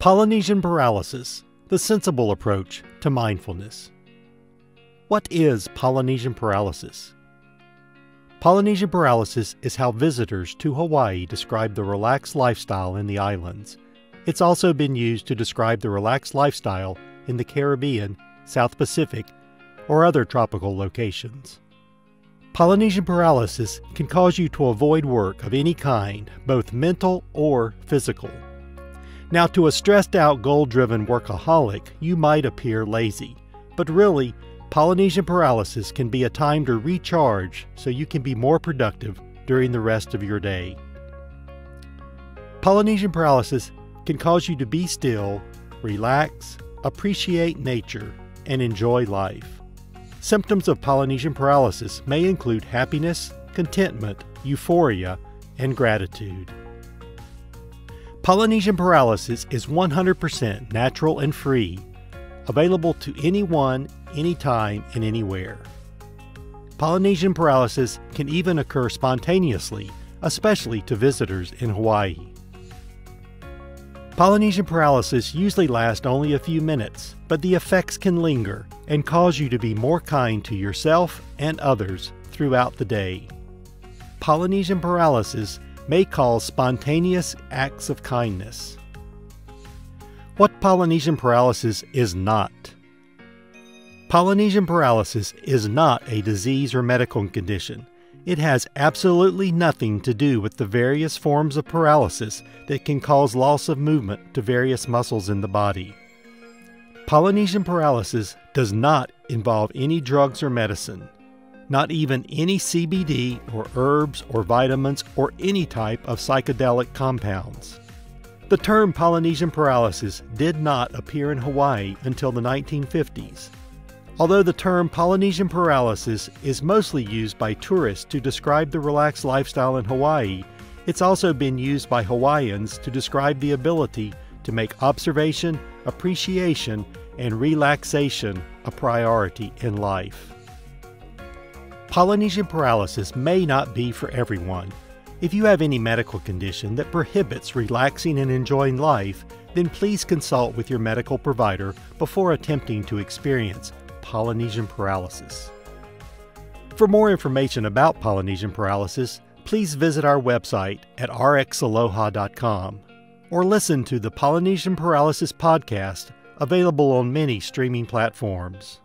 Polynesian paralysis, the sensible approach to mindfulness. What is Polynesian paralysis? Polynesian paralysis is how visitors to Hawaii describe the relaxed lifestyle in the islands. It's also been used to describe the relaxed lifestyle in the Caribbean, South Pacific, or other tropical locations. Polynesian paralysis can cause you to avoid work of any kind, both mental or physical. Now, to a stressed out, goal driven workaholic, you might appear lazy, but really, Polynesian paralysis can be a time to recharge so you can be more productive during the rest of your day. Polynesian paralysis can cause you to be still, relax, appreciate nature, and enjoy life. Symptoms of Polynesian paralysis may include happiness, contentment, euphoria, and gratitude. Polynesian paralysis is 100% natural and free, available to anyone, anytime, and anywhere. Polynesian paralysis can even occur spontaneously, especially to visitors in Hawaii. Polynesian paralysis usually lasts only a few minutes, but the effects can linger and cause you to be more kind to yourself and others throughout the day. Polynesian paralysis may call spontaneous acts of kindness. What Polynesian paralysis is not. Polynesian paralysis is not a disease or medical condition. It has absolutely nothing to do with the various forms of paralysis that can cause loss of movement to various muscles in the body. Polynesian paralysis does not involve any drugs or medicine not even any CBD or herbs or vitamins or any type of psychedelic compounds. The term Polynesian paralysis did not appear in Hawaii until the 1950s. Although the term Polynesian paralysis is mostly used by tourists to describe the relaxed lifestyle in Hawaii, it's also been used by Hawaiians to describe the ability to make observation, appreciation, and relaxation a priority in life. Polynesian paralysis may not be for everyone. If you have any medical condition that prohibits relaxing and enjoying life, then please consult with your medical provider before attempting to experience Polynesian paralysis. For more information about Polynesian paralysis, please visit our website at rxaloha.com or listen to the Polynesian Paralysis podcast available on many streaming platforms.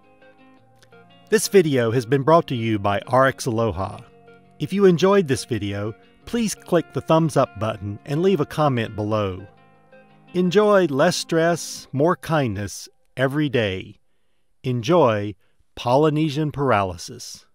This video has been brought to you by RX Aloha. If you enjoyed this video, please click the thumbs up button and leave a comment below. Enjoy less stress, more kindness every day. Enjoy Polynesian paralysis.